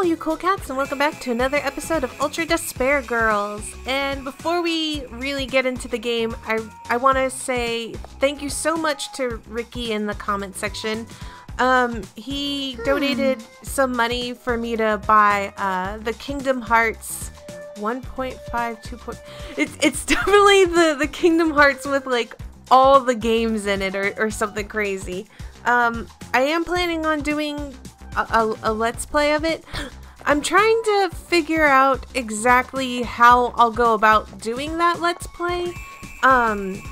all you cool cats and welcome back to another episode of Ultra Despair Girls. And before we really get into the game, I, I want to say thank you so much to Ricky in the comment section. Um, he donated some money for me to buy uh, the Kingdom Hearts 1.5, 2. Point, it's, it's definitely the, the Kingdom Hearts with like all the games in it or, or something crazy. Um, I am planning on doing a, a, let's play of it. I'm trying to figure out exactly how I'll go about doing that let's play. Um,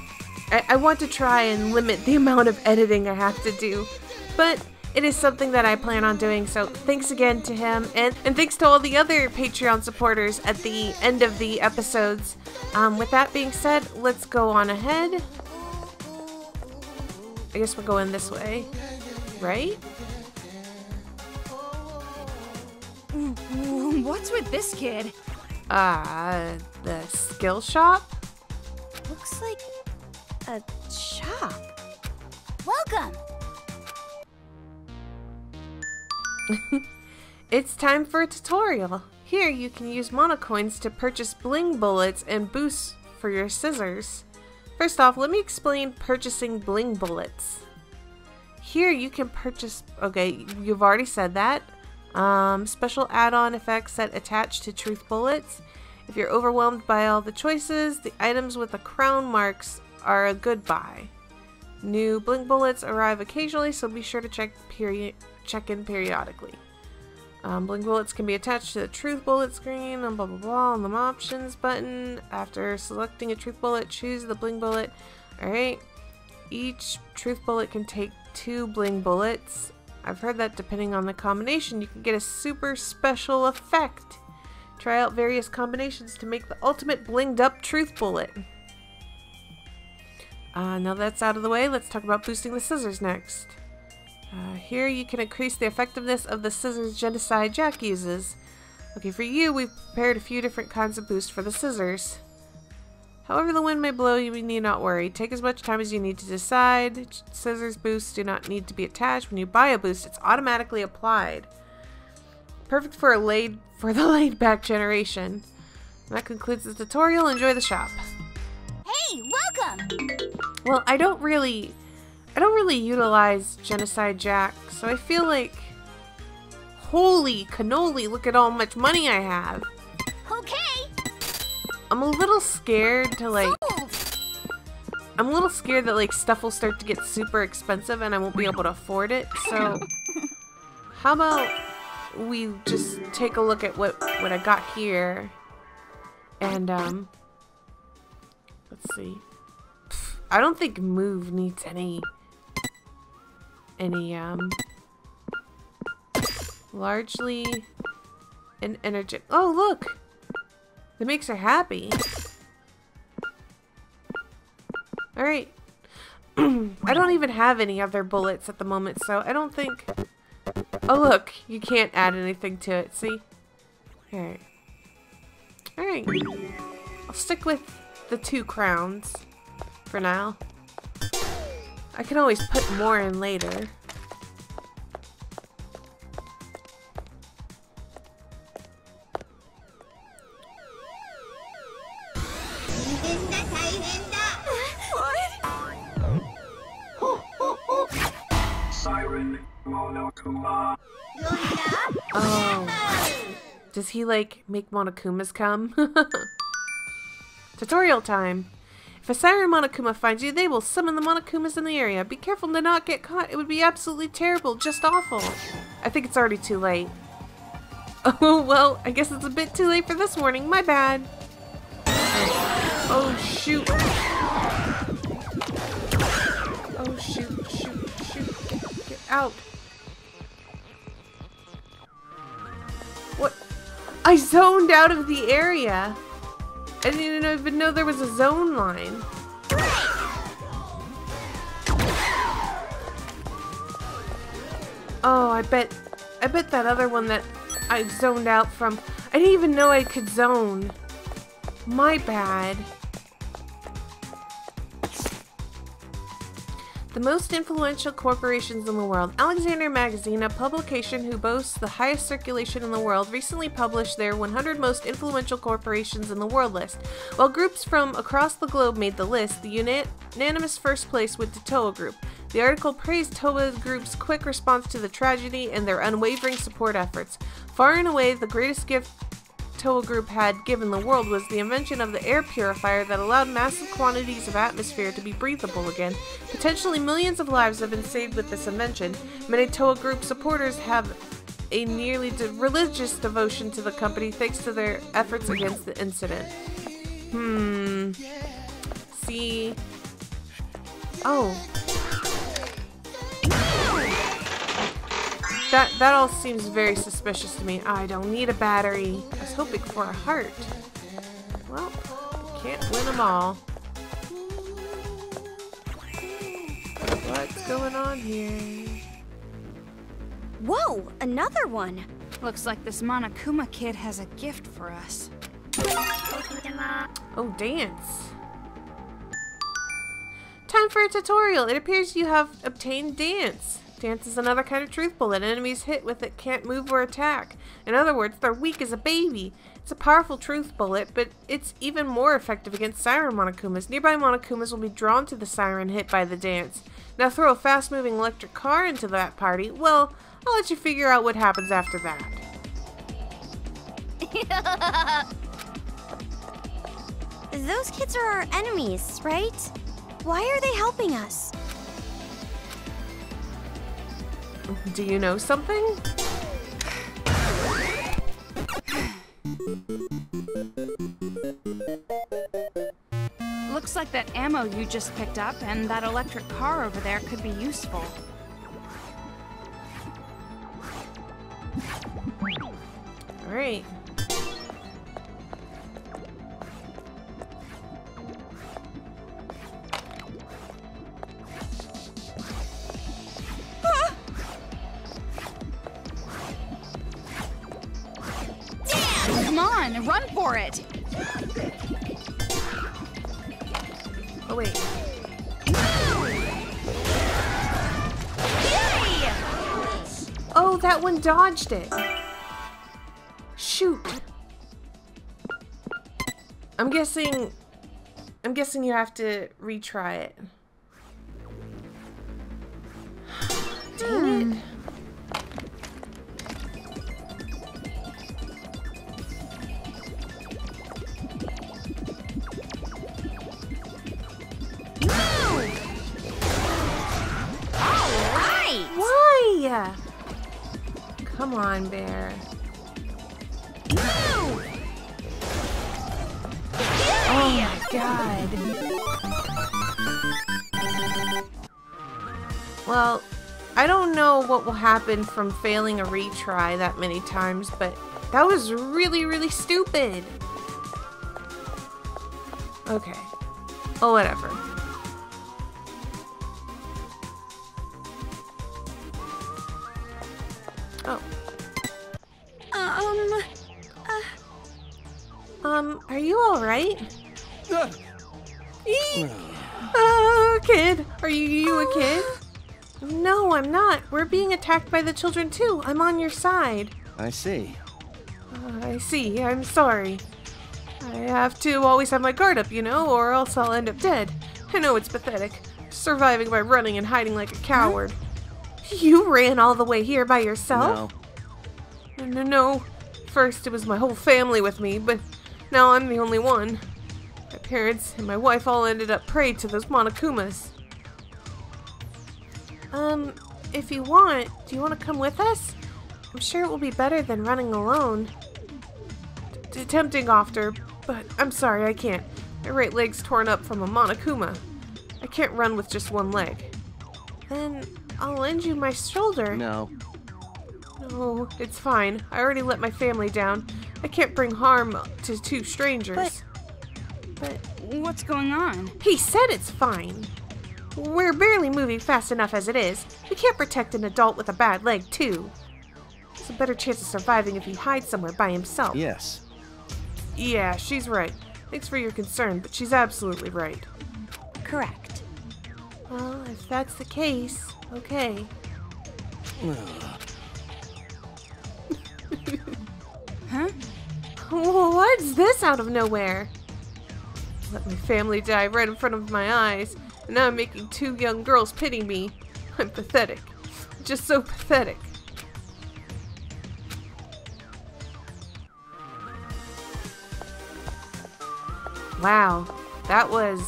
I, I want to try and limit the amount of editing I have to do, but it is something that I plan on doing. So thanks again to him, and, and thanks to all the other Patreon supporters at the end of the episodes. Um, with that being said, let's go on ahead. I guess we're going this way, right? What's with this kid? Uh, the skill shop? Looks like a shop. Welcome! It's time for a tutorial. Here you can use monocoins to purchase bling bullets and boosts for your scissors. First off, let me explain purchasing bling bullets. Here you can purchase, okay, you've already said that. Um, special add-on effects that attach to truth bullets. If you're overwhelmed by all the choices, the items with the crown marks are a good buy. New bling bullets arrive occasionally, so be sure to check period check in periodically. Um, bling bullets can be attached to the truth bullet screen and blah blah blah on the options button. After selecting a truth bullet, choose the bling bullet. Alright. Each truth bullet can take two bling bullets. I've heard that depending on the combination, you can get a super special effect. Try out various combinations to make the ultimate blinged up truth bullet. Uh, now that's out of the way, let's talk about boosting the scissors next. Uh, here you can increase the effectiveness of the scissors Genocide Jack uses. Okay, for you, we've prepared a few different kinds of boosts for the scissors. However the wind may blow, you need not worry. Take as much time as you need to decide. Scissors boosts do not need to be attached. When you buy a boost, it's automatically applied. Perfect for a laid for the laid back generation. And that concludes the tutorial. Enjoy the shop. Hey, welcome! Well, I don't really I don't really utilize Genocide Jack, so I feel like holy cannoli, look at how much money I have. Okay! I'm a little scared to like I'm a little scared that like stuff will start to get super expensive and I won't be able to afford it. So how about we just take a look at what what I got here and um let's see. Pff, I don't think move needs any any um largely an energy. Oh, look. That makes her happy. Alright. I don't even have any other bullets at the moment, so I don't think... Oh, look. You can't add anything to it, see? Alright. Alright. I'll stick with the two crowns for now. I can always put more in later. Oh. Does he, like, make Monokumas come? Tutorial time. If a Siren Monokuma finds you, they will summon the Monokumas in the area. Be careful to not get caught. It would be absolutely terrible. Just awful. I think it's already too late. Oh, well, I guess it's a bit too late for this morning. My bad. Oh, shoot. Oh, shoot, shoot, shoot. Get out. I zoned out of the area. I didn't even know there was a zone line. Oh, I bet, I bet that other one that I zoned out from, I didn't even know I could zone. My bad. The most influential corporations in the world. Alexander Magazine, a publication who boasts the highest circulation in the world, recently published their 100 most influential corporations in the world list. While groups from across the globe made the list, the unanimous first place went to Towa Group. The article praised Towa Group's quick response to the tragedy and their unwavering support efforts. Far and away, the greatest gift Towa Group had given the world was the invention of the air purifier that allowed massive quantities of atmosphere to be breathable again. Potentially millions of lives have been saved with this invention. Many Towa Group supporters have a nearly de- religious devotion to the company thanks to their efforts against the incident. Hmm. See. Oh. That that all seems very suspicious to me. I don't need a battery. I was hoping for a heart. Well, can't win them all. What's going on here? Whoa, another one. Looks like this Monokuma kid has a gift for us. Oh, dance. Time for a tutorial. It appears you have obtained dance. Dance is another kind of truth bullet. Enemies hit with it can't move or attack. In other words, they're weak as a baby. It's a powerful truth bullet, but it's even more effective against siren monokumas. Nearby monokumas will be drawn to the siren hit by the dance. Now throw a fast-moving electric car into that party. Well, I'll let you figure out what happens after that. Those kids are our enemies, right? Why are they helping us? Do you know something? Looks like that ammo you just picked up and that electric car over there could be useful. Alright. On, run for it! Oh, wait. Oh, that one dodged it. Shoot. I'm guessing... I'm guessing you have to retry it. Dang it. Hmm. Come on, Bear. Oh my god. Well, I don't know what will happen from failing a retry that many times, but that was really, really stupid. Okay. Oh, whatever. Are you alright? Eek. Uh, kid, are you, you a kid? No, I'm not. We're being attacked by the children too. I'm on your side. I see. Uh, I see. I'm sorry. I have to always have my guard up, you know, or else I'll end up dead. I know it's pathetic. Surviving by running and hiding like a coward. You ran all the way here by yourself? No. No, no. First, it was my whole family with me, but now I'm the only one. My parents and my wife all ended up prey to those Monokumas. Um, if you want, do you want to come with us? I'm sure it will be better than running alone. T- tempting offer, but I'm sorry, I can't. My right leg's torn up from a Monokuma. I can't run with just one leg. Then I'll lend you my shoulder. No. No, it's fine. I already let my family down. I can't bring harm to two strangers. But, but What's going on? he said it's fine. We're barely moving fast enough as it is. We can't protect an adult with a bad leg, too. There's a better chance of surviving if he hides somewhere by himself. Yes. Yeah, she's right. Thanks for your concern, but she's absolutely right. correct. Well, if that's the case, okay. Huh? What's this out of nowhere? Let my family die right in front of my eyes, and now I'm making two young girls pity me. I'm pathetic. Just so pathetic. Wow, that was.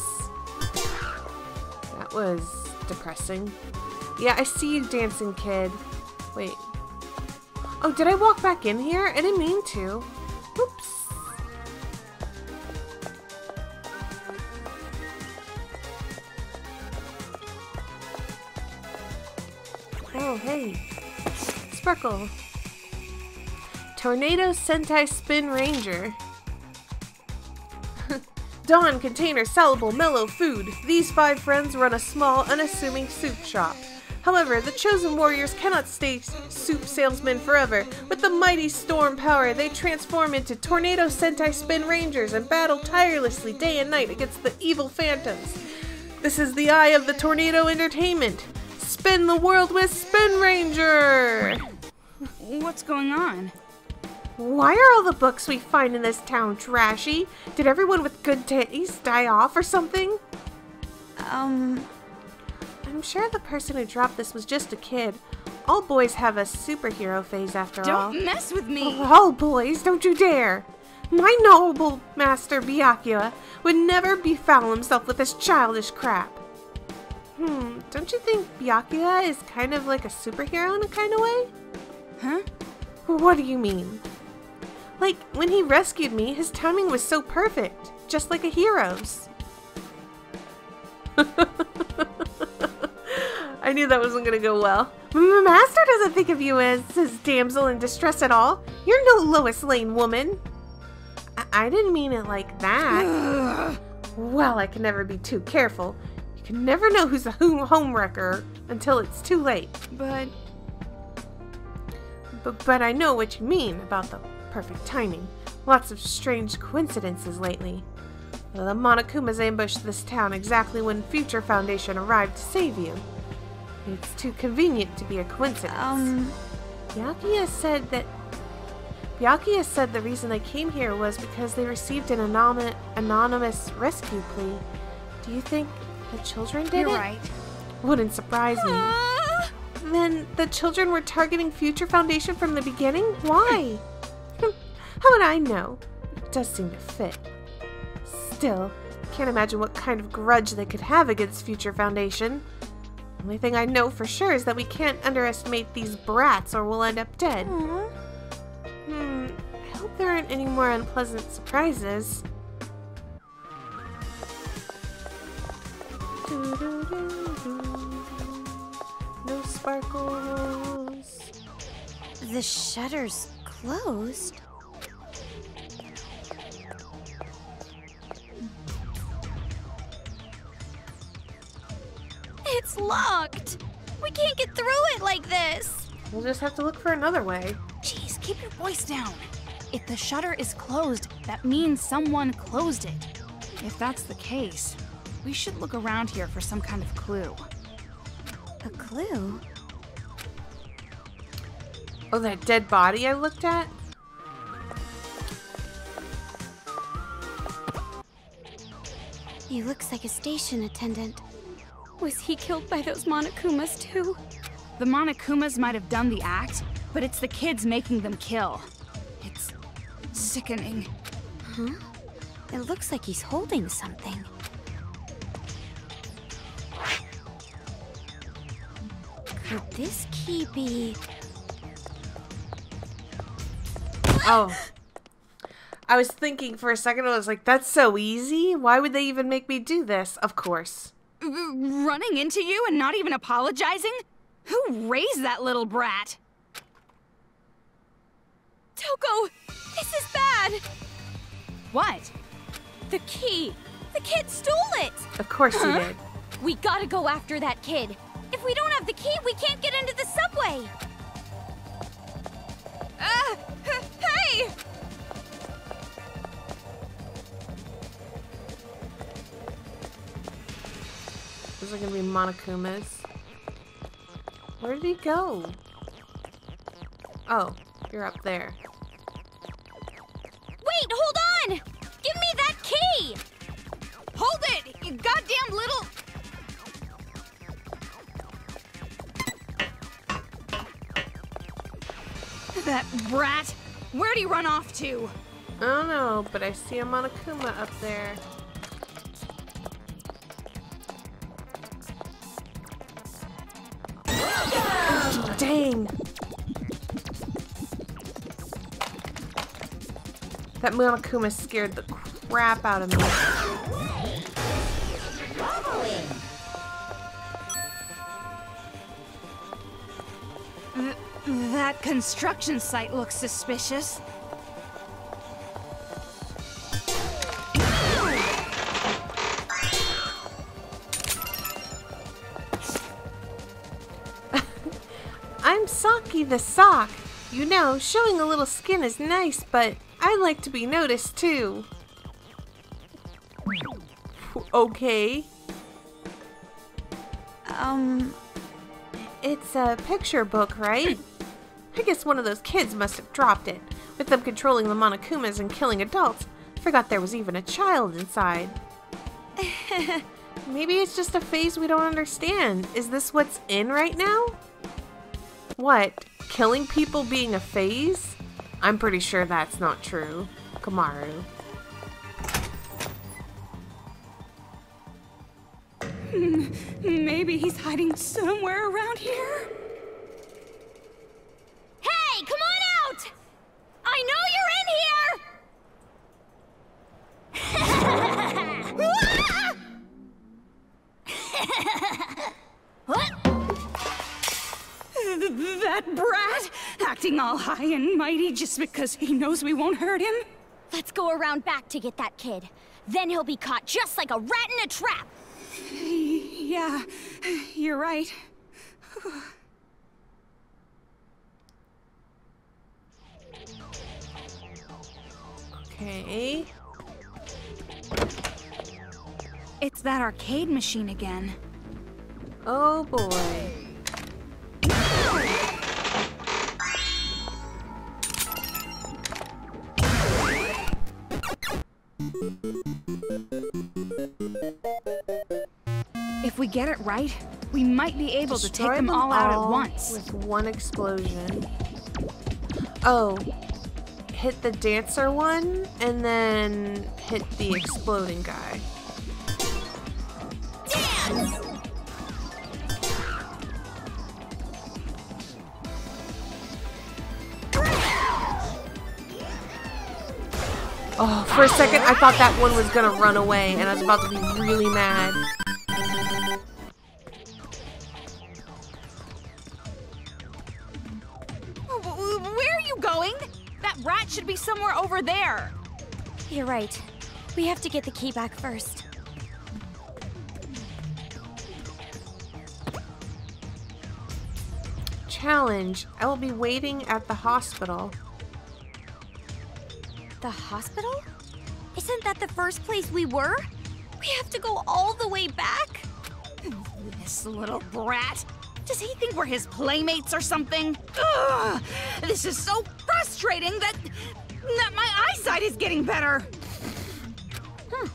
That was depressing. Yeah, I see you dancing, kid. Wait. Oh, did I walk back in here? I didn't mean to. Sparkle. Tornado Sentai Spin Ranger. Dawn container sellable mellow food. These five friends run a small, unassuming soup shop. However, the chosen warriors cannot stay soup salesmen forever. With the mighty storm power, they transform into tornado Sentai Spin Rangers and battle tirelessly day and night against the evil phantoms. This is the eye of the tornado entertainment. Spin the world with Spin Ranger! What's going on? Why are all the books we find in this town trashy? Did everyone with good taste die off or something? Um, I'm sure the person who dropped this was just a kid. All boys have a superhero phase after all. Don't mess with me! Oh, boys, don't you dare! My noble master Byakuya would never befoul himself with this childish crap. Hmm, don't you think Byakuya is kind of like a superhero in a kind of way? Huh? What do you mean? Like, when he rescued me, his timing was so perfect, just like a hero's. I knew that wasn't gonna go well. Master doesn't think of you as his damsel in distress at all. You're no Lois Lane woman. I, I didn't mean it like that. well, I can never be too careful. You can never know who's a home homewrecker until it's too late. But But, but I know what you mean about the perfect timing. Lots of strange coincidences lately. The Monokumas ambushed this town exactly when Future Foundation arrived to save you. It's too convenient to be a coincidence. um, Byakuya said that Byakuya said the reason they came here was because they received an anonymous, anonymous rescue plea. Do you think the children did you're it? right. Wouldn't surprise me. Then the children were targeting Future Foundation from the beginning? Why? How would I know? It does seem to fit. Still, can't imagine what kind of grudge they could have against Future Foundation. Only thing I know for sure is that we can't underestimate these brats or we'll end up dead. Hmm, I hope there aren't any more unpleasant surprises. No sparkles. the shutter's closed. It's locked. We can't get through it like this. We'll just have to look for another way. Jeez, keep your voice down. If the shutter is closed, that means someone closed it. If that's the case, we should look around here for some kind of clue. A clue? Oh, that dead body I looked at? He looks like a station attendant. Was he killed by those Monokumas too? The Monokumas might have done the act, but it's the kids making them kill. It's sickening. It looks like he's holding something. Could this key be? Oh. I was thinking for a second, I was like, that's so easy. Why would they even make me do this? Of course. R- running into you and not even apologizing? Who raised that little brat? Toko, this is bad. What? The key. The kid stole it. Of course he did. We gotta go after that kid. If we don't have the key, we can't get into the subway. Ah! hey! Is Those are gonna be Monokumas. Where did he go? Oh, you're up there. Wait, hold on! Give me that key! Hold it! You goddamn little. That brat! Where'd he run off to? I don't know, but I see a Monokuma up there. Dang! That Monokuma scared the crap out of me. That construction site looks suspicious. I'm Saki the sock. You know, showing a little skin is nice, but I like to be noticed too. Okay. Um, It's a picture book, right? I guess one of those kids must have dropped it. With them controlling the Monokumas and killing adults, forgot there was even a child inside. Maybe it's just a phase we don't understand. Is this what's in right now? What? Killing people being a phase? I'm pretty sure that's not true. Komaru. Maybe he's hiding somewhere around here. Acting all high and mighty just because he knows we won't hurt him? Let's go around back to get that kid. Then he'll be caught just like a rat in a trap. Yeah, you're right. Okay. It's that arcade machine again. Oh boy. If we get it right, we might be able to take them all out at once. With one explosion. Oh. Hit the dancer one and then hit the exploding guy. Oh, for a second I thought that one was gonna run away and I was about to be really mad. W- w- Where are you going? That rat should be somewhere over there. You're right. We have to get the key back first. Challenge. I will be waiting at the hospital. The hospital? Isn't that the first place we were? We have to go all the way back? This little brat. Does he think we're his playmates or something? Ugh, this is so frustrating that that my eyesight is getting better. Huh.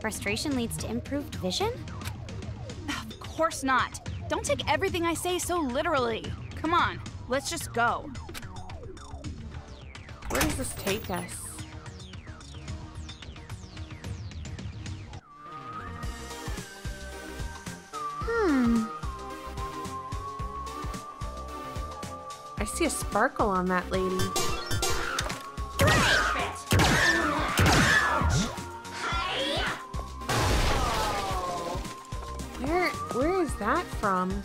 Frustration leads to improved vision? Of course not. Don't take everything I say so literally. Come on, let's just go. Where does this take us? See a sparkle on that lady. Where where is that from?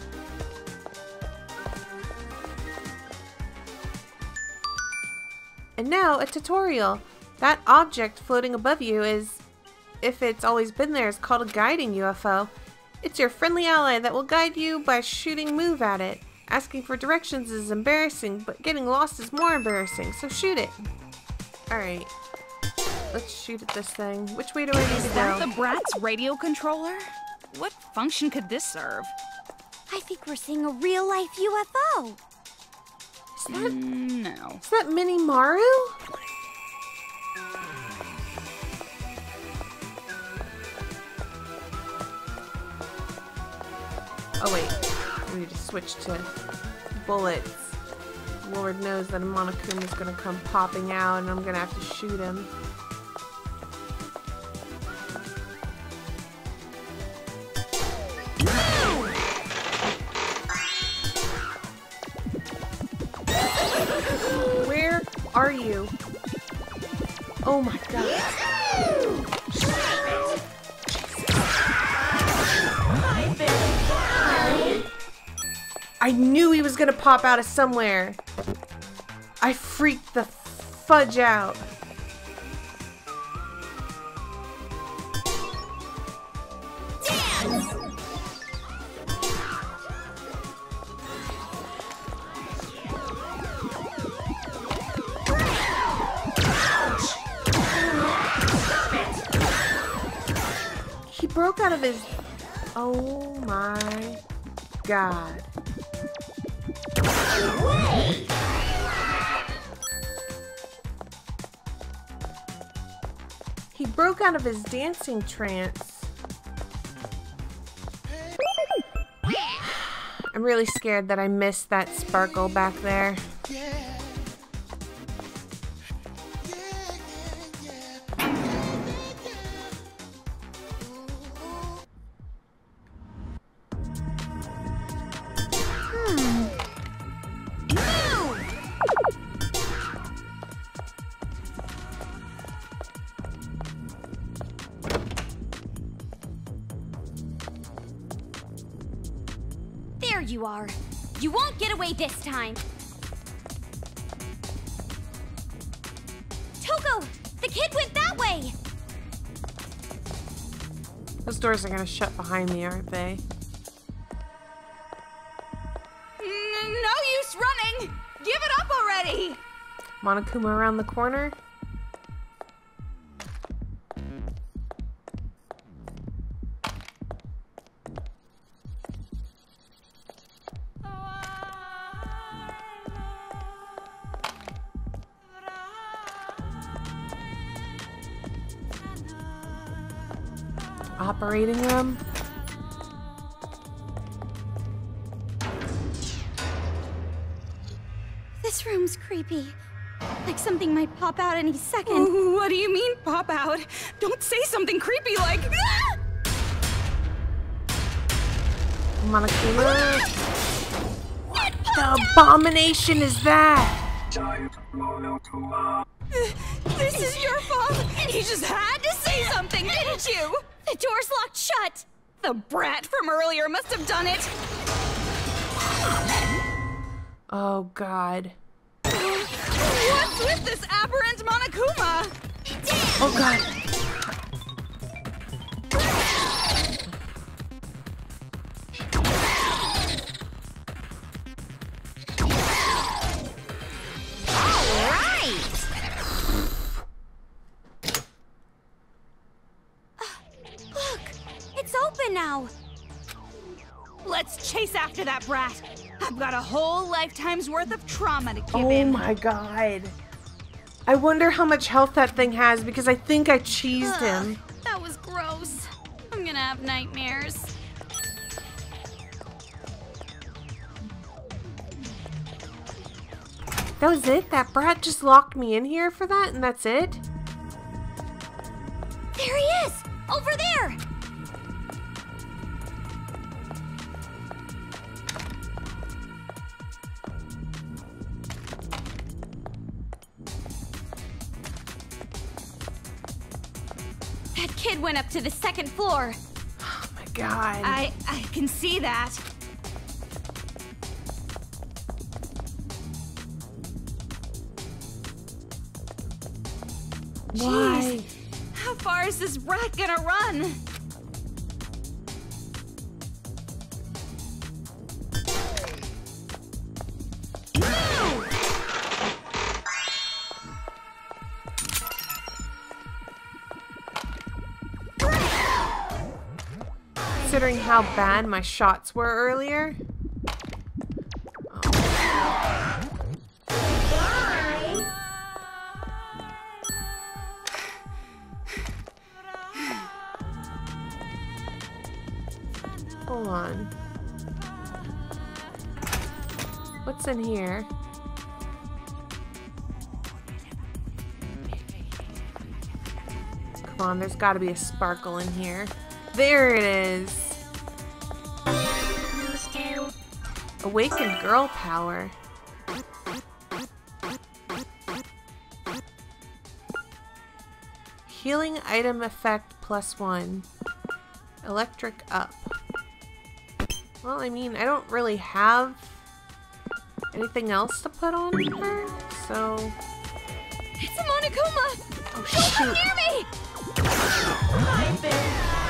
And now a tutorial. That object floating above you is, if it's always been there, is called a guiding UFO. It's your friendly ally that will guide you by shooting move at it. Asking for directions is embarrassing, but getting lost is more embarrassing, so shoot it. Alright. Let's shoot at this thing. Which way do I need to go? Is that the brat's radio controller? What function could this serve? I think we're seeing a real life UFO. Is that, Mm, no. is that Mini Maru? Oh wait, we to switch to bullets. Lord knows that a Monokuma is gonna come popping out and I'm gonna have to shoot him. Where are you? Oh my god. Pop out of somewhere. I freaked the fudge out. He broke out of his. Oh my god. Out of his dancing trance. I'm really scared that I missed that sparkle back there. You are. You won't get away this time. Toko! The kid went that way! Those doors are gonna shut behind me, aren't they? N- no use running! Give it up already! Monokuma around the corner. Pop out any second. What do you mean, pop out? Don't say something creepy like. "Ah!" Monokuma. What the abomination is that? This is your fault! You just had to say something, didn't you? The door's locked shut! The brat from earlier must have done it! Oh god. What's with this aberrant Monokuma? Oh god. Right! Uh, look! It's open now! Let's chase after that brat. I've got a whole lifetime's worth of trauma to give Oh him. my god. I wonder how much health that thing has because I think I cheesed him. That was gross. I'm gonna have nightmares. That was it? That brat just locked me in here for that and that's it? There he is! Over there! Went up to the second floor. Oh my god. I I can see that. Why? How far is this brat gonna run? How bad my shots were earlier. Oh. Hold on. What's in here? Come on, there's gotta be a sparkle in here. There it is! Awakened girl power. Healing item effect plus one. Electric up. Well, I mean, I don't really have anything else to put on her, so... It's a Monokuma! Oh, Don't come near me! God.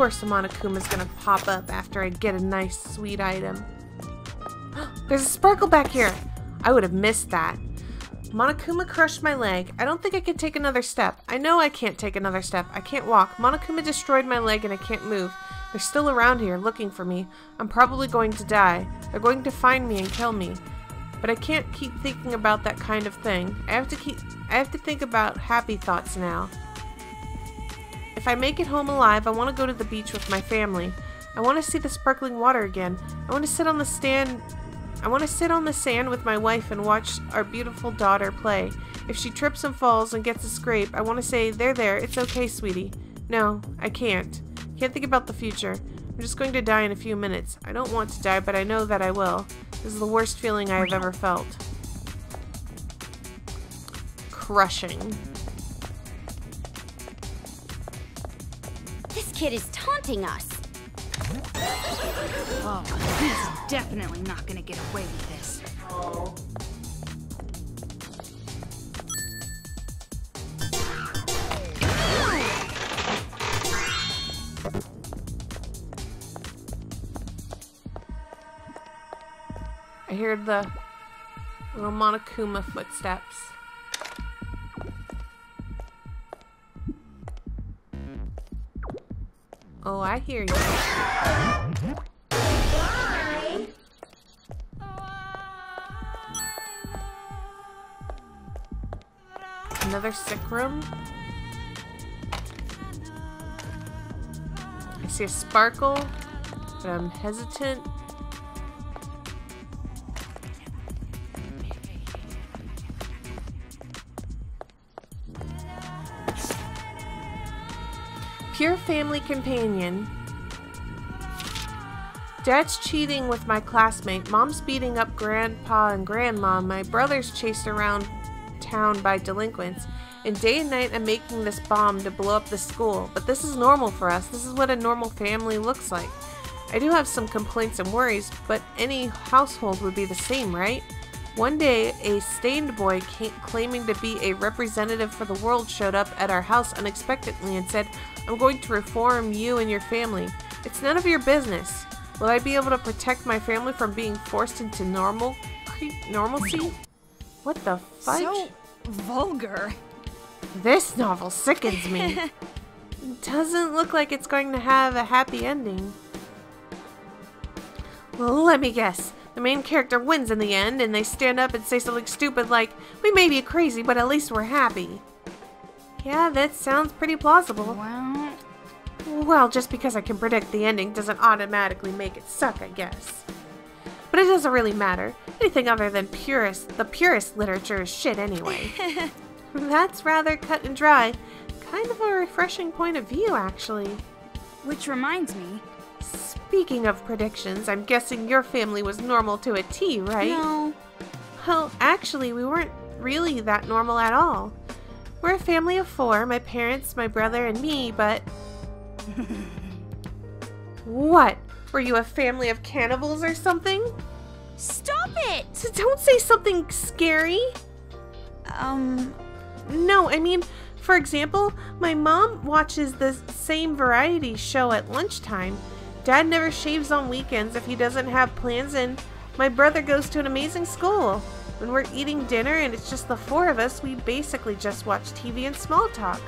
Course the Monokuma's gonna pop up after I get a nice sweet item. There's a sparkle back here! I would have missed that. Monokuma crushed my leg. I don't think I can take another step. I know I can't take another step. I can't walk. Monokuma destroyed my leg and I can't move. They're still around here looking for me. I'm probably going to die. They're going to find me and kill me. But I can't keep thinking about that kind of thing. I have to keep I have to think about happy thoughts now. If I make it home alive, I want to go to the beach with my family. I want to see the sparkling water again. I want to sit on the stand I want to sit on the sand with my wife and watch our beautiful daughter play. If she trips and falls and gets a scrape, I want to say, "There there, it's okay, sweetie." No, I can't. Can't think about the future. I'm just going to die in a few minutes. I don't want to die, but I know that I will. This is the worst feeling I have ever felt. Crushing. Kid is taunting us. Oh, he's definitely not gonna get away with this. I hear the little Monokuma footsteps. Oh, I hear you. Another sick room. I see a sparkle, but I'm hesitant. Pure family companion. Dad's cheating with my classmate. Mom's beating up grandpa and grandma. My brother's chased around town by delinquents. And day and night I'm making this bomb to blow up the school. But this is normal for us. This is what a normal family looks like. I do have some complaints and worries, but any household would be the same, right? One day, a stained boy ca- claiming to be a representative for the world showed up at our house unexpectedly and said, I'm going to reform you and your family. It's none of your business. Will I be able to protect my family from being forced into normal normalcy? What the fudge? So vulgar. This novel sickens me. Doesn't look like it's going to have a happy ending. Well, let me guess. The main character wins in the end, and they stand up and say something stupid like, We may be crazy, but at least we're happy. Yeah, that sounds pretty plausible. Well, Well, just because I can predict the ending doesn't automatically make it suck, I guess. But it doesn't really matter. Anything other than purist, the purest literature is shit anyway. That's rather cut and dry. Kind of a refreshing point of view, actually. which reminds me. Speaking of predictions, I'm guessing your family was normal to a T, right? No. Well, actually, we weren't really that normal at all. We're a family of four my parents, my brother, and me, but. what? Were you a family of cannibals or something? Stop it! So don't say something scary. Um, No, I mean, for example, my mom watches the same variety show at lunchtime. Dad never shaves on weekends if he doesn't have plans, and my brother goes to an amazing school. When we're eating dinner and it's just the four of us, we basically just watch TV and small talk.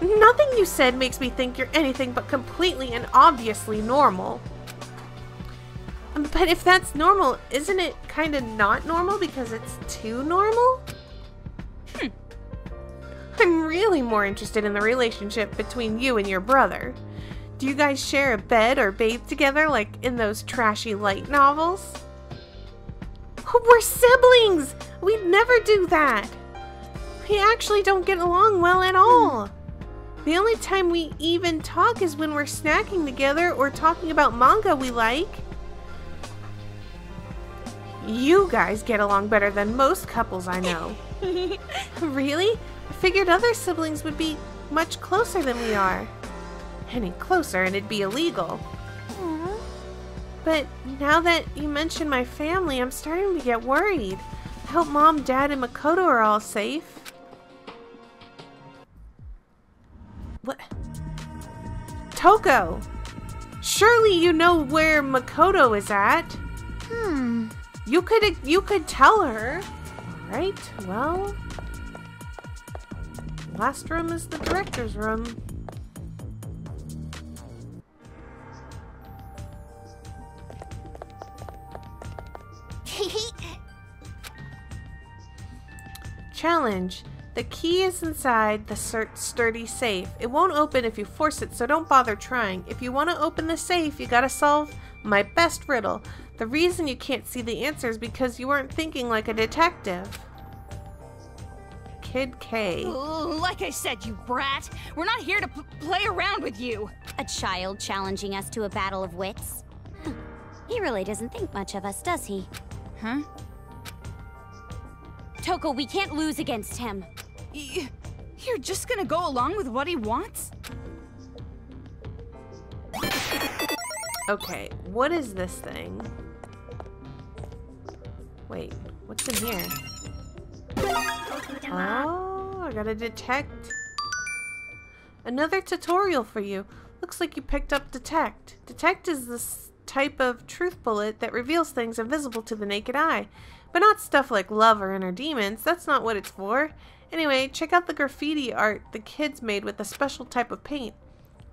Nothing you said makes me think you're anything but completely and obviously normal. But if that's normal, isn't it kind of not normal because it's too normal? Hmm. I'm really more interested in the relationship between you and your brother. Do you guys share a bed or bathe together like in those trashy light novels? We're siblings! We'd never do that! We actually don't get along well at all. The only time we even talk is when we're snacking together or talking about manga we like. You guys get along better than most couples I know. really? I figured other siblings would be much closer than we are. Any closer and it'd be illegal. Aww. But now that you mention my family, I'm starting to get worried. I hope mom, dad, and Makoto are all safe. What? Toko! Surely you know where Makoto is at. Hmm. You could you could tell her. All right. Well, last room is the director's room. Challenge. The key is inside the sturdy safe. It won't open if you force it, so don't bother trying. If you want to open the safe, you gotta solve my best riddle. The reason you can't see the answer is because you weren't thinking like a detective. Kid K. Like I said, you brat. We're not here to play around with you. A child challenging us to a battle of wits? Huh. He really doesn't think much of us, does he? Huh? Toko, we can't lose against him. Y you're just gonna go along with what he wants? Okay, what is this thing? Wait, what's in here? Oh, I gotta detect. Another tutorial for you. Looks like you picked up Detect. Detect is this type of truth bullet that reveals things invisible to the naked eye. But not stuff like love or inner demons. That's not what it's for. Anyway, check out the graffiti art the kids made with a special type of paint.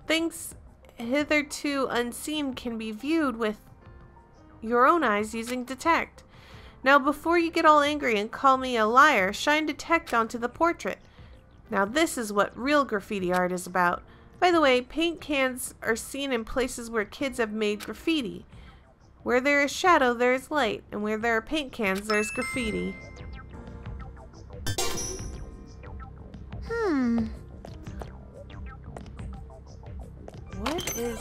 Things hitherto unseen can be viewed with your own eyes using Detect. Now, before you get all angry and call me a liar, shine Detect onto the portrait. Now, this is what real graffiti art is about. By the way, paint cans are seen in places where kids have made graffiti. Where there is shadow, there is light, and where there are paint cans, there is graffiti. Hmm. What is...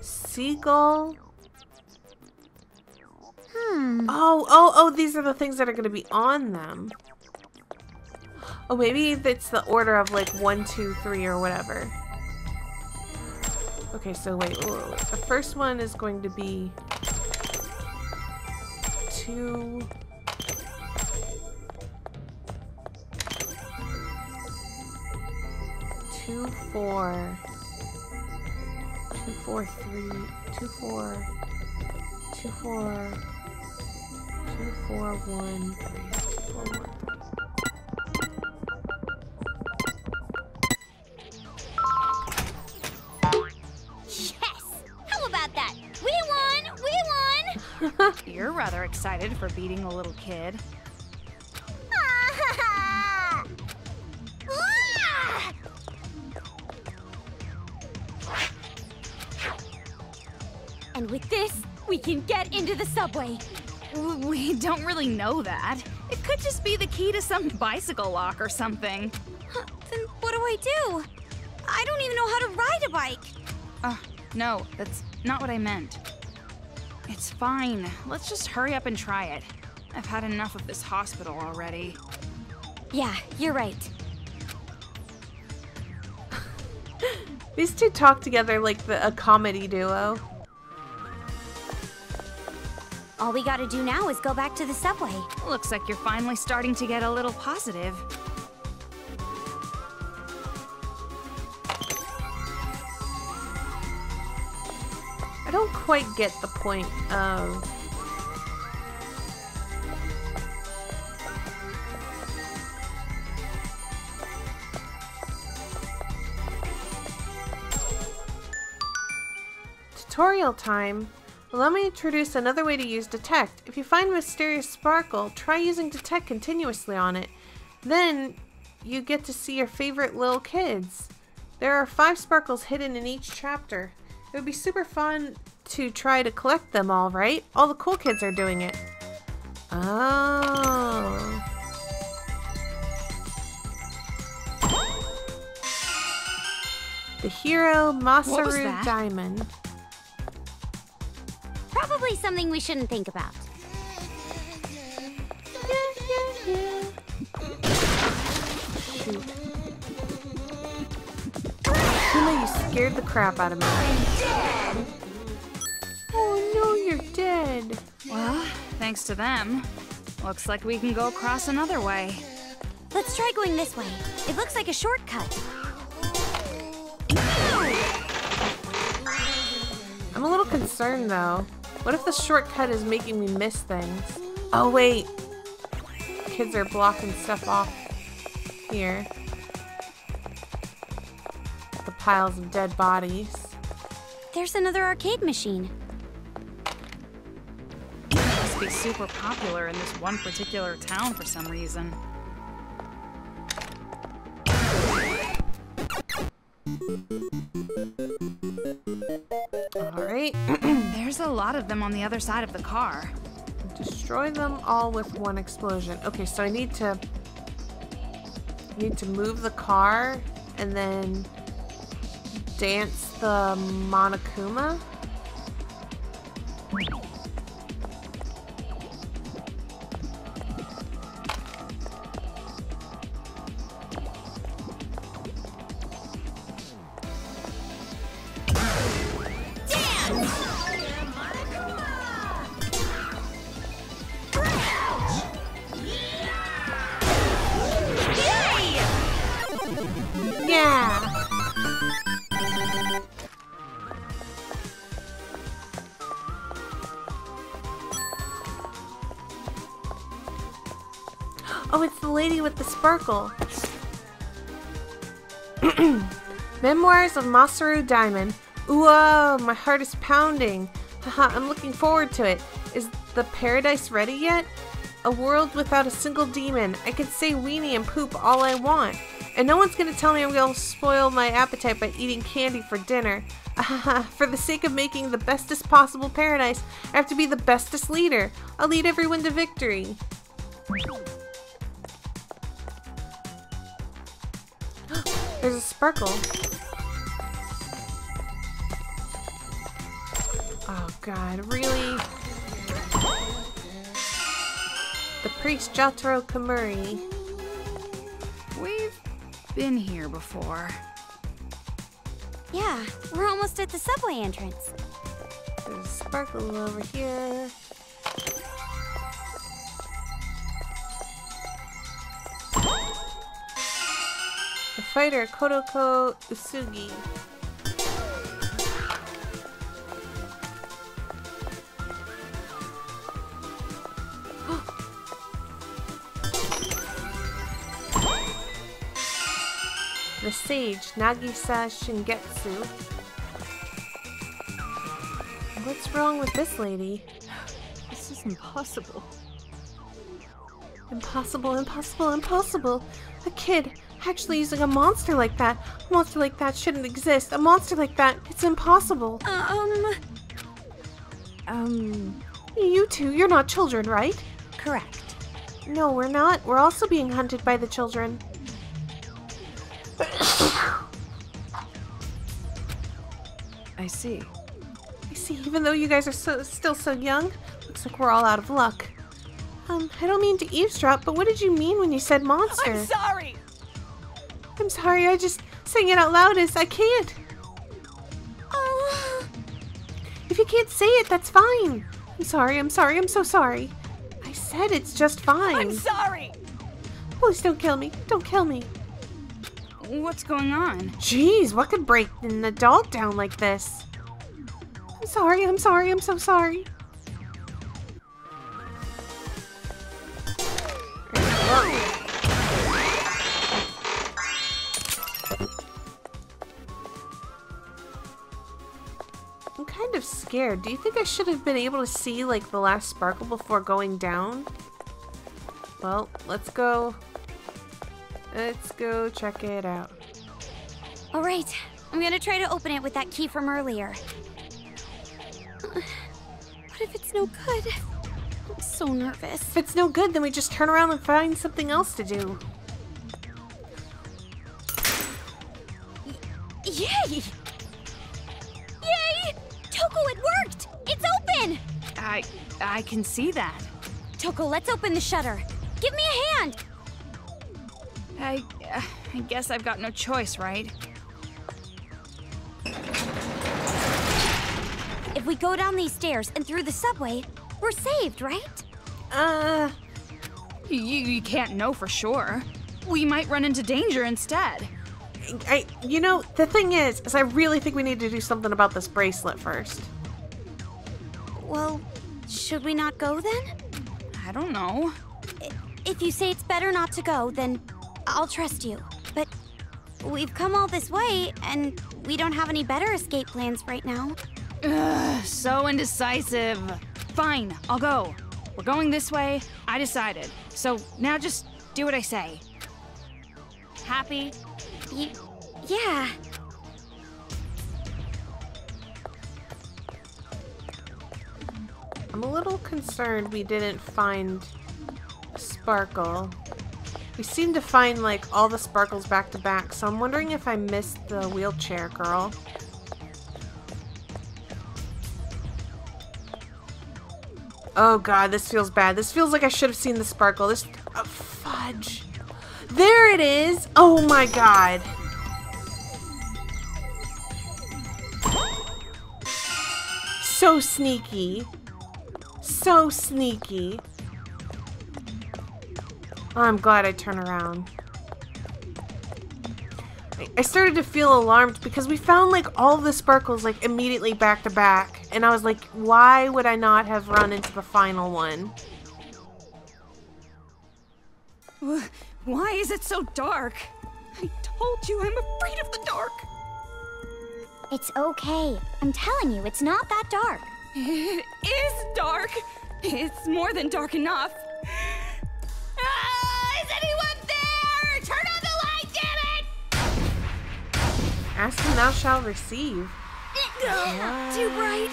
Seagull? Hmm. Oh, oh, oh, these are the things that are going to be on them. Oh, maybe it's the order of like one, two, three, or whatever. Okay, so wait, wait, wait, wait. The first one is going to be two. Two, four. Two, four, three. Two, four. Two, four. Two, four, one, three. Two, four, one. Rather excited for beating a little kid. And with this, we can get into the subway. We don't really know that. It could just be the key to some bicycle lock or something. Then what do I do? I don't even know how to ride a bike. Uh, no, that's not what I meant. It's fine. Let's just hurry up and try it. I've had enough of this hospital already. Yeah, you're right. These two talk together like the, a comedy duo. All we gotta do now is go back to the subway. Looks like you're finally starting to get a little positive. quite get the point of tutorial time. Allow me to introduce another way to use Detect. If you find mysterious sparkle, try using Detect continuously on it. Then you get to see your favorite little kids. There are five sparkles hidden in each chapter. It would be super fun to try to collect them all, right? All the cool kids are doing it. Oh. The hero Masaru? Daimon. Probably something we shouldn't think about. Shoot. You scared the crap out of me. No, you're dead. Well, thanks to them. Looks like we can go across another way. Let's try going this way. It looks like a shortcut. I'm a little concerned though. What if the shortcut is making me miss things? Oh wait. Kids are blocking stuff off here. The piles of dead bodies. There's another arcade machine. Be super popular in this one particular town for some reason. Alright. There's a lot of them on the other side of the car. Destroy them all with one explosion. Okay, so I need to need to move the car and then dance the Monokuma. Sparkle. Memoirs of Masaru Daimon. Whoa, my heart is pounding. Haha, I'm looking forward to it. Is the paradise ready yet? A world without a single demon. I can say weenie and poop all I want. And no one's gonna tell me I'm gonna spoil my appetite by eating candy for dinner. for the sake of making the bestest possible paradise, I have to be the bestest leader. I'll lead everyone to victory. There's a sparkle. Oh god, really? The priest Jataro Kemuri. We've been here before. Yeah, we're almost at the subway entrance. There's a sparkle over here. Fighter Kotoko Utsugi. the sage Nagisa Shingetsu. What's wrong with this lady? This is impossible. Impossible, impossible, impossible. A kid actually using a monster like that. A monster like that shouldn't exist. A monster like that, it's impossible. Um, Um, You two, you're not children, right? correct. No, we're not. We're also being hunted by the children. I see. I see, even though you guys are so still so young, looks like we're all out of luck. Um, I don't mean to eavesdrop, but what did you mean when you said monster? I'm sorry! I'm sorry, I just saying it out loud is I can't. Oh, If you can't say it, that's fine. I'm sorry, I'm sorry, I'm so sorry. I said it's just fine. I'm sorry! Please don't kill me. Don't kill me. What's going on? Jeez, what could break an adult down like this? I'm sorry, I'm sorry, I'm so sorry. Scared. Do you think I should have been able to see like the last sparkle before going down? Well, let's go. Let's go check it out. All right, I'm gonna try to open it with that key from earlier. What if it's no good? I'm so nervous. If it's no good, then we just turn around and find something else to do. Yay! Yay! I I can see that. Toko, let's open the shutter. Give me a hand! I uh, I guess I've got no choice, right? If we go down these stairs and through the subway, we're saved, right? Uh, You you can't know for sure. We might run into danger instead. I, you know, the thing is, is I really think we need to do something about this bracelet first. Well, should we not go then? I don't know. If you say it's better not to go, then I'll trust you. But we've come all this way, and we don't have any better escape plans right now. Ugh, so indecisive. Fine, I'll go. We're going this way. I decided. So now just do what I say. Happy? Y- yeah. I'm a little concerned we didn't find Sparkle. We seem to find like all the sparkles back to back, so I'm wondering if I missed the wheelchair girl. Oh god, this feels bad. This feels like I should have seen the sparkle. This oh, fudge. There it is. Oh my god. So sneaky. So sneaky. Oh, I'm glad I turned around. I- I started to feel alarmed because we found like all the sparkles like immediately back to back. And I was like, why would I not have run into the final one? Why is it so dark? I told you I'm afraid of the dark. It's okay. I'm telling you, it's not that dark. It is dark. It's more than dark enough. Ah, is anyone there? Turn on the light, damn it! Ask and thou shalt receive. Too bright.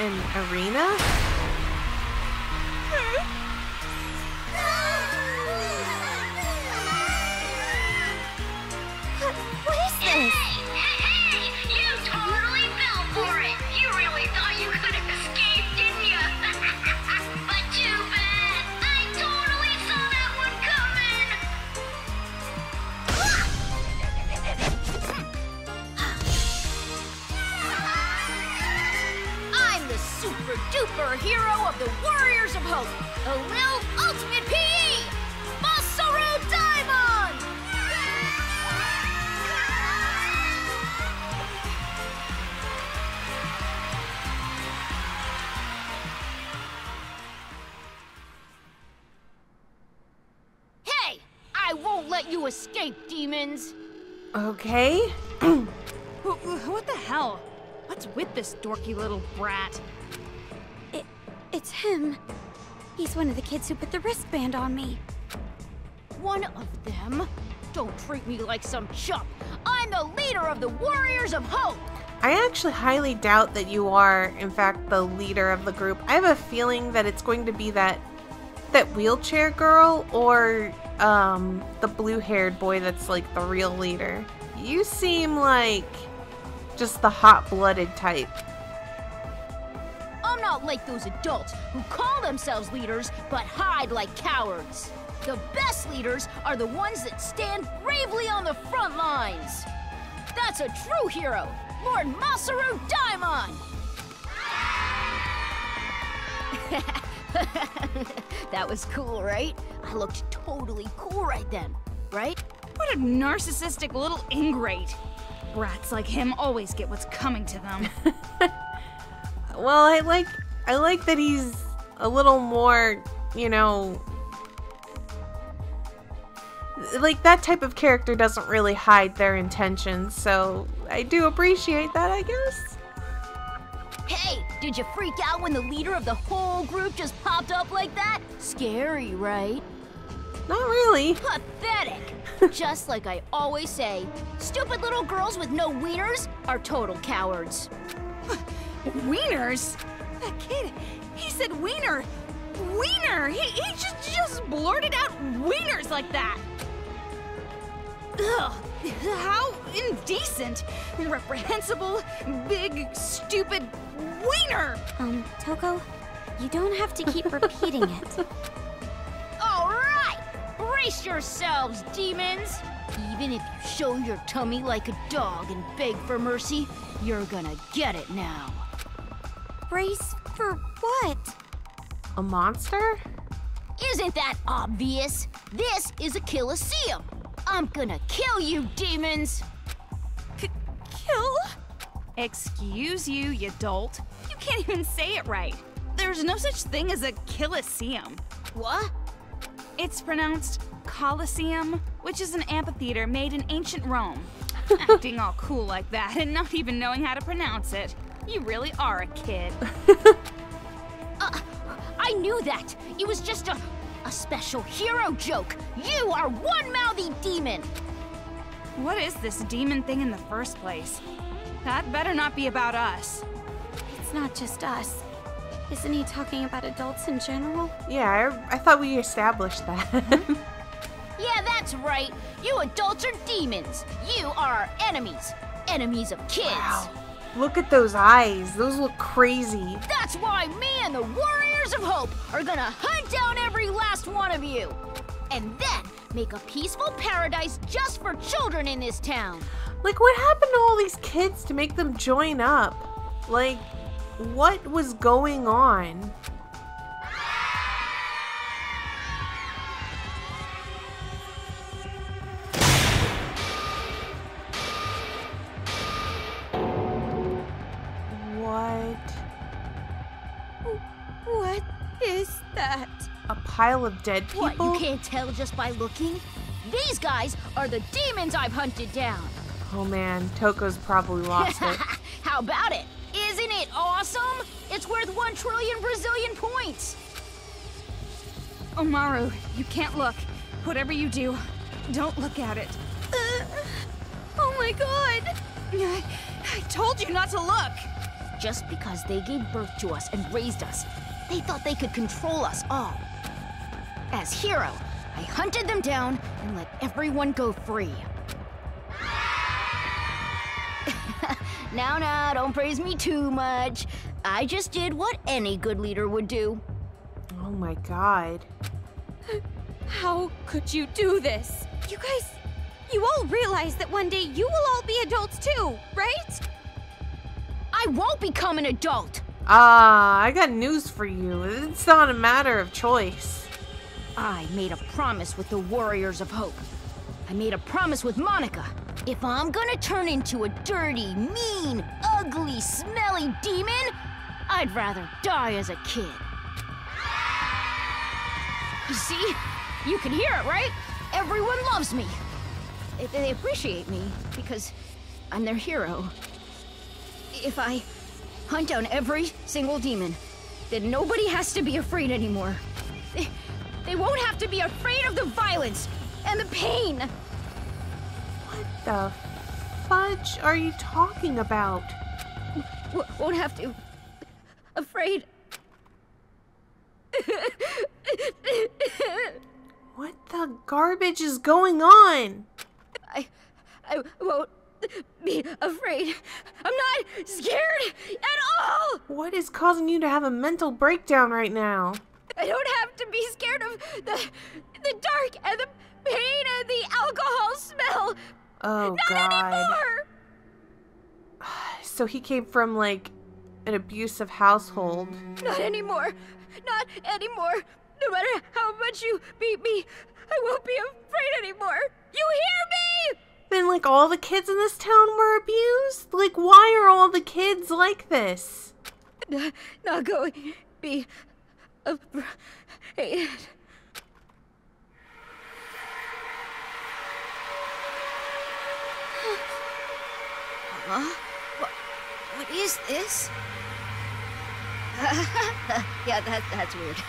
An arena? Super duper hero of the Warriors of Hope, the Lil Ultimate PE, Masaru Daimon! Hey! I won't let you escape, demons! Okay. Wh- wh- What the hell? What's with this dorky little brat? It, it's him. He's one of the kids who put the wristband on me. One of them? Don't treat me like some chump. I'm the leader of the Warriors of Hope! I actually highly doubt that you are, in fact, the leader of the group. I have a feeling that it's going to be that that wheelchair girl or um the blue-haired boy that's like the real leader. You seem like just the hot-blooded type. I'm not like those adults who call themselves leaders but hide like cowards. The best leaders are the ones that stand bravely on the front lines. That's a true hero, Lord Masaru Daimon! that was cool, right? I looked totally cool right then, right? What a narcissistic little ingrate. Brats like him always get what's coming to them. Well, I like I like that he's a little more, you know, like that type of character doesn't really hide their intentions, so I do appreciate that, I guess. Hey, did you freak out when the leader of the whole group just popped up like that? Scary, right? Not really. Pathetic! Just like I always say, stupid little girls with no wieners are total cowards. Wieners? That kid, he said wiener. Wiener! He, he just, just blurted out wieners like that. Ugh, how indecent. Reprehensible, big, stupid wiener! Um, Toko, you don't have to keep repeating it. All right! Brace yourselves, demons! Even if you show your tummy like a dog and beg for mercy, you're gonna get it now. Brace for what? A monster? Isn't that obvious? This is a Colosseum. I'm gonna kill you, demons! Kill? Excuse you, you dolt. You can't even say it right. There's no such thing as a Colosseum. What? It's pronounced Colosseum, which is an amphitheater made in ancient Rome. Acting all cool like that and not even knowing how to pronounce it. You really are a kid. Uh, I knew that! It was just a, a special hero joke! You are one mouthy demon! What is this demon thing in the first place? That better not be about us. It's not just us. Isn't he talking about adults in general? Yeah, I, I thought we established that. Yeah, that's right. You adults are demons. You are our enemies. Enemies of kids. wow. Look at those eyes. Those look crazy. That's why me and the Warriors of Hope are gonna hunt down every last one of you. And then make a peaceful paradise just for children in this town. Like, what happened to all these kids to make them join up? Like, what was going on? Is that? A pile of dead people? What, you can't tell just by looking? These guys are the demons I've hunted down. Oh man, Toko's probably lost it. How about it? Isn't it awesome? It's worth one trillion Brazilian points. Komaru, you can't look. Whatever you do, don't look at it. Uh, oh my god! I, I told you not to look. Just because they gave birth to us and raised us, they thought they could control us all. As hero, I hunted them down and let everyone go free. now, now, don't praise me too much. I just did what any good leader would do. Oh my god. How could you do this? You guys, you all realize that one day you will all be adults too, right? I won't become an adult. Ah, I got news for you. It's not a matter of choice. I made a promise with the Warriors of Hope. I made a promise with Monaca. If I'm gonna turn into a dirty, mean, ugly, smelly demon, I'd rather die as a kid. You see? You can hear it, right? Everyone loves me. They- They appreciate me because I'm their hero. If I hunt down every single demon, then nobody has to be afraid anymore. They, they won't have to be afraid of the violence and the pain. What the fudge are you talking about? W- won't have to. Afraid. What the garbage is going on? I, I won't be afraid. I'm not scared at all. What is causing you to have a mental breakdown right now? I don't have to be scared of the the dark and the pain and the alcohol smell. Oh Not god. anymore. So he came from like an abusive household. Not anymore. Not anymore. No matter how much you beat me, I won't be afraid anymore. You hear me? Then, like, all the kids in this town were abused? Like, why are all the kids like this? Not going to be afraid. Huh? What, what is this? yeah, that, that's weird.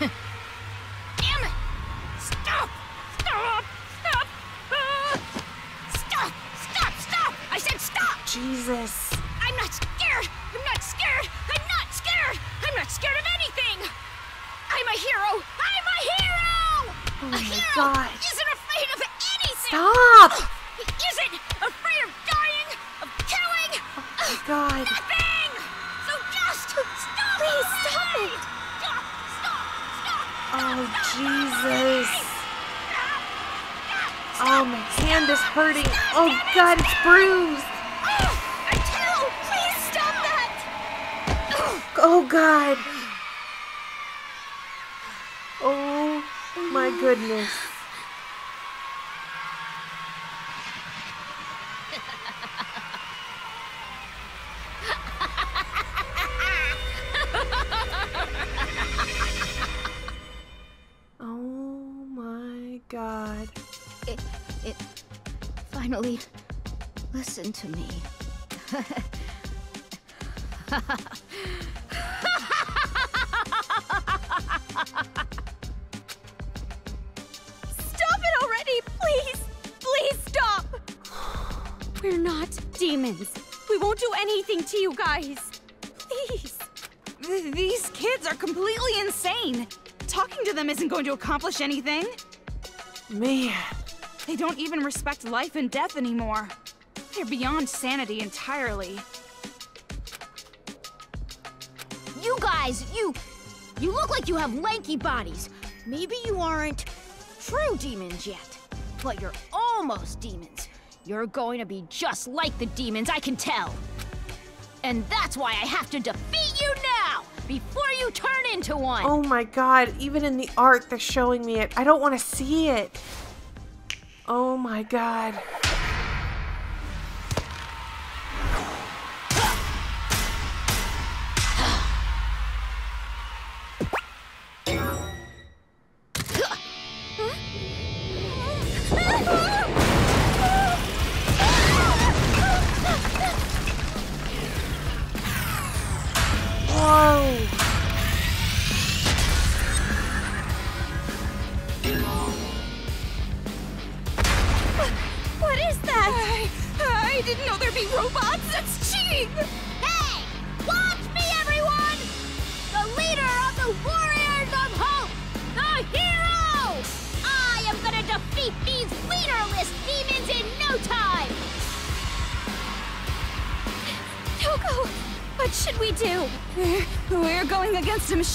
Damn it! Stop! Jesus. I'm not scared! I'm not scared! I'm not scared! I'm not scared of anything! I'm a hero! I'm a hero! Oh a my hero God. isn't afraid of anything! Stop! He isn't afraid of dying, of killing, Oh my God. nothing! So just stop! Please stop it! Stop! Stop! Stop! Oh, Jesus. Oh, my hand is hurting. Oh, God, it's bruised. Oh, God. Oh, my goodness. Oh my god. It, it finally listened to me. Stop it already, please! Please stop! We're not demons. We won't do anything to you guys. Please. Th- these kids are completely insane. Talking to them isn't going to accomplish anything. Man. They don't even respect life and death anymore. They're beyond sanity entirely. You guys, you you look like you have lanky bodies. Maybe you aren't true demons yet, but you're almost demons. You're going to be just like the demons, I can tell. And that's why I have to defeat you now before you turn into one. Oh my god. Even in the art, they're showing me it. I don't want to see it. Oh my god.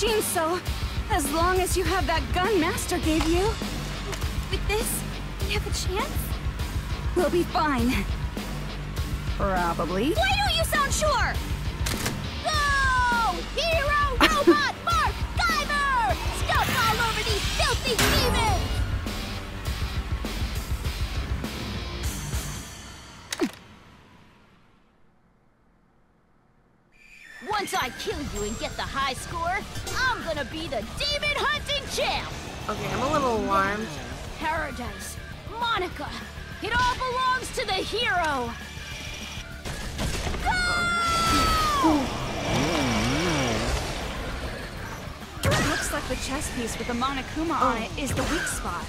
So as long as you have that gun Master gave you, With this, we have a chance? we'll be fine. Probably. Why don't you sound sure? I kill you and get the high score, I'm gonna be the demon hunting champ! Okay, I'm a little alarmed. Paradise, Monaca, it all belongs to the hero! Looks like the chess piece with the Monokuma on it is the weak spot.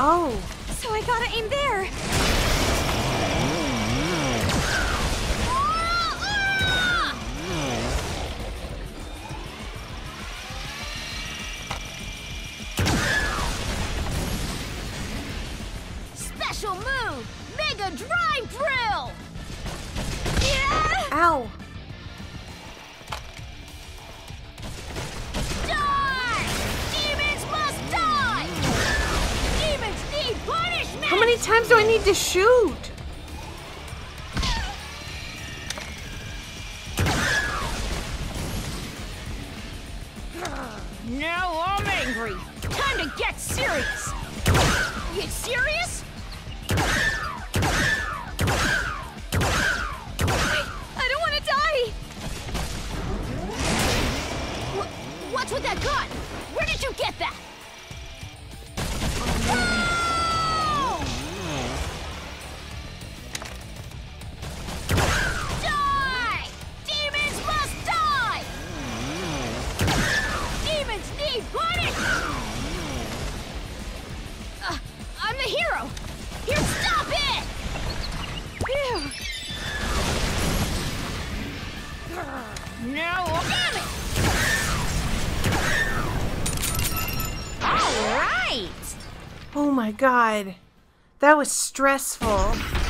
Oh. So I gotta aim there. Times right! Oh my god. That was stressful.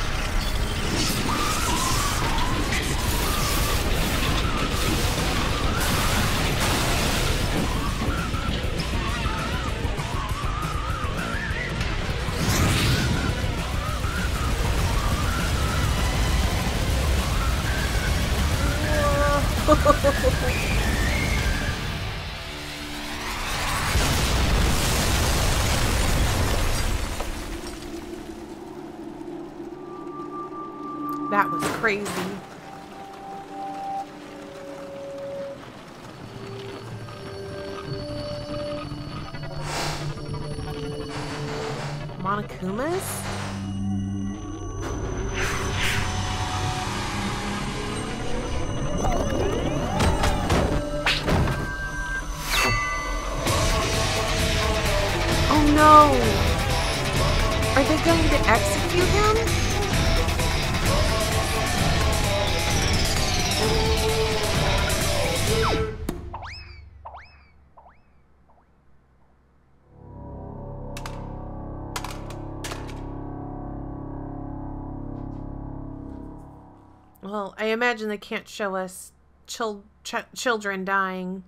I imagine they can't show us chil- ch- children dying.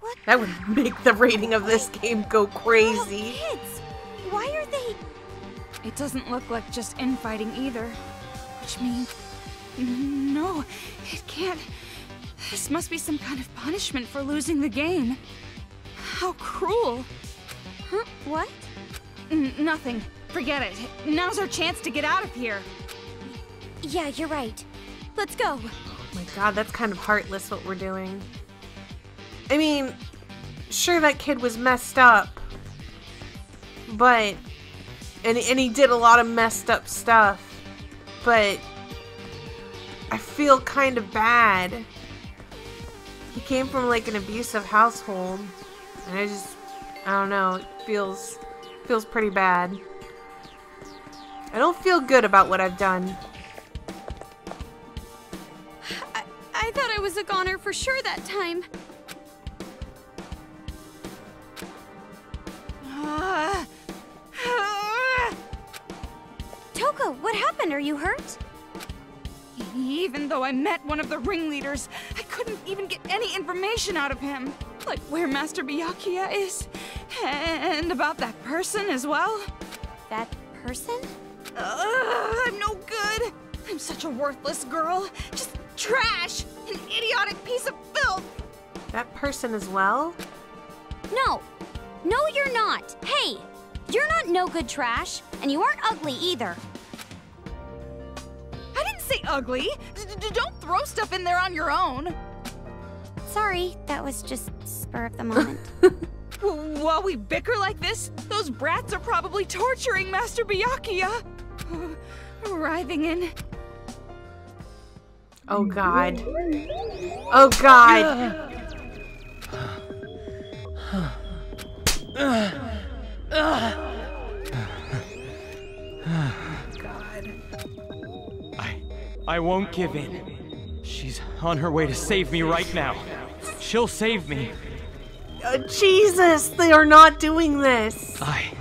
What? That would make the rating of this game go Little crazy. kids. Why are they? It doesn't look like just infighting either. Which means. No, it can't. This must be some kind of punishment for losing the game. How cruel. Huh? What? N- nothing. Forget it. Now's our chance to get out of here. Yeah, you're right. Let's go. Oh my god, that's kind of heartless what we're doing. I mean, sure that kid was messed up. But and and he did a lot of messed up stuff. But I feel kind of bad. He came from like an abusive household. And I just I don't know, it feels feels pretty bad. I don't feel good about what I've done. Was a goner for sure that time. Ah. Toko, what happened? Are you hurt? Even though I met one of the ringleaders, I couldn't even get any information out of him. Like where Master Byakuya is. And about that person as well. That person? Ugh, I'm no good. I'm such a worthless girl. Just trash. An idiotic piece of filth. That person as well? No. No, you're not. Hey, you're not no good trash, and you aren't ugly either. I didn't say ugly. D- d- don't throw stuff in there on your own. Sorry, that was just spur of the moment. While we bicker like this, those brats are probably torturing Master Byakuya. Writhing in. Oh god. Oh god. god. I, I won't give in. She's on her way to save me right now. She'll save me. Uh, Jesus, they are not doing this. I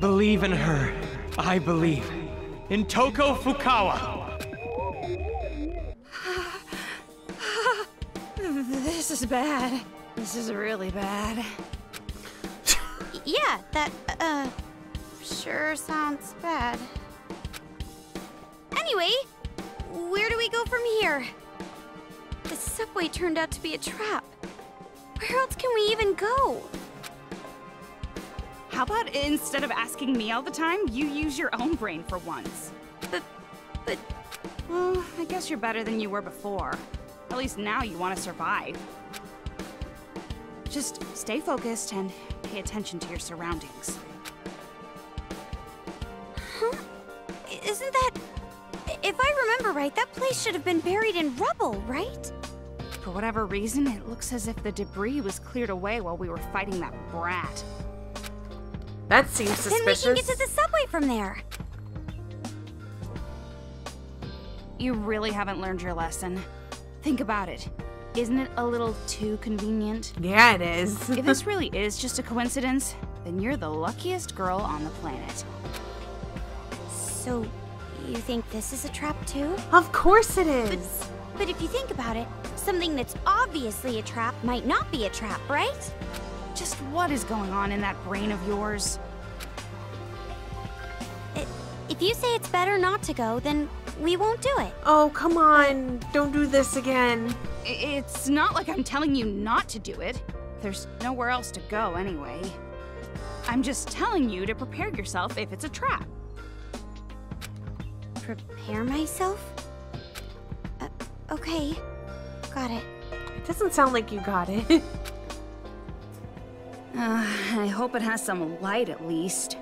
believe in her. I believe in Toko Fukawa. This is bad. This is really bad. yeah, that, uh, sure sounds bad. Anyway, where do we go from here? The subway turned out to be a trap. Where else can we even go? How about instead of asking me all the time, you use your own brain for once? But, but, Well, I guess you're better than you were before. At least now you want to survive. Just stay focused and pay attention to your surroundings. huh? Isn't that. If I remember right, that place should have been buried in rubble, right? For whatever reason, it looks as if the debris was cleared away while we were fighting that brat. That seems suspicious. Then we can get to the subway from there. You really haven't learned your lesson. Think about it. Isn't it a little too convenient? Yeah, it is. if this really is just a coincidence, then you're the luckiest girl on the planet. So, you think this is a trap too? Of course it is. But if you think about it, something that's obviously a trap might not be a trap, right? Just what is going on in that brain of yours? I- If you say it's better not to go, then we won't do it. Oh, come on. Don't do this again. It's not like I'm telling you not to do it. There's nowhere else to go anyway. I'm just telling you to prepare yourself if it's a trap. Prepare myself? Uh, okay. Got it. It doesn't sound like you got it. Uh, I hope it has some light at least.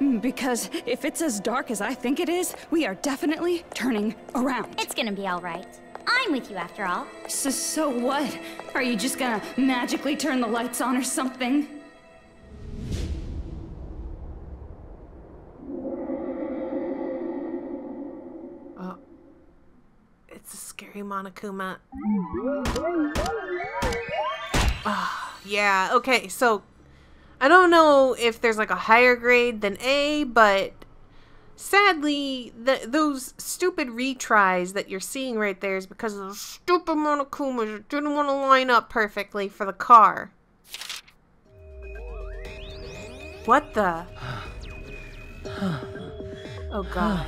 Mm, Because if it's as dark as I think it is, we are definitely turning around. It's gonna be alright. I'm with you after all. So, so what? Are you just gonna magically turn the lights on or something? it's a scary Monokuma. Ah, yeah, okay, so I don't know if there's like a higher grade than A, but sadly, the, those stupid retries that you're seeing right there is because of the stupid Monokumas that didn't want to line up perfectly for the car. What the? Oh god.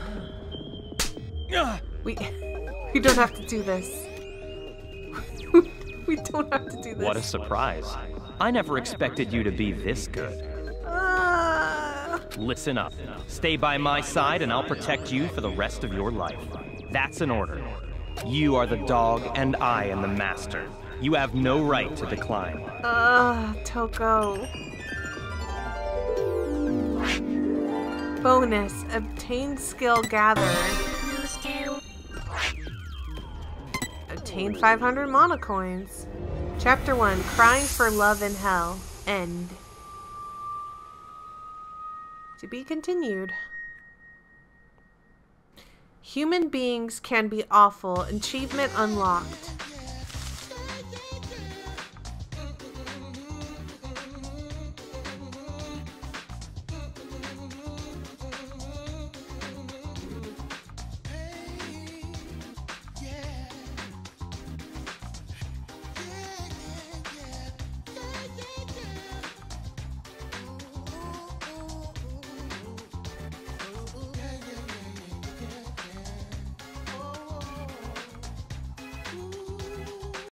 We we don't have to do this. we don't have to do this. What a surprise. I never expected you to be this good. Listen up. Stay by my side and I'll protect you for the rest of your life. That's an order. You are the dog and I am the master. You have no right to decline. Ugh, Toko. Bonus, obtain skill gather. Obtain 500 monocoins. Chapter 1, Crying for Love in Hell. End. To be continued. Human beings can be awful. Achievement unlocked.